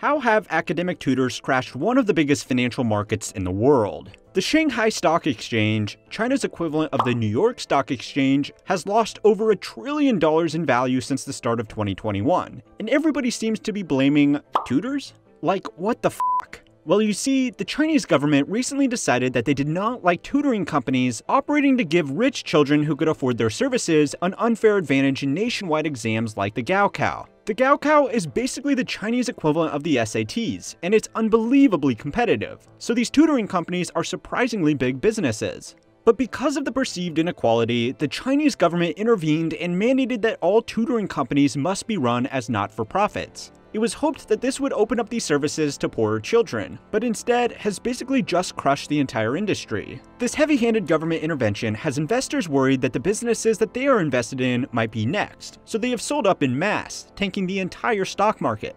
How have academic tutors crashed one of the biggest financial markets in the world? The Shanghai Stock Exchange, China's equivalent of the New York Stock Exchange, has lost over a trillion dollars in value since the start of 2021, and everybody seems to be blaming tutors? Like, what the fuck? Well, you see, the Chinese government recently decided that they did not like tutoring companies operating to give rich children who could afford their services an unfair advantage in nationwide exams like the Gaokao. The Gaokao is basically the Chinese equivalent of the SATs, and it's unbelievably competitive, so these tutoring companies are surprisingly big businesses. But because of the perceived inequality, the Chinese government intervened and mandated that all tutoring companies must be run as not-for-profits. It was hoped that this would open up these services to poorer children, but instead has basically just crushed the entire industry. This heavy-handed government intervention has investors worried that the businesses that they are invested in might be next, so they have sold up in mass, tanking the entire stock market.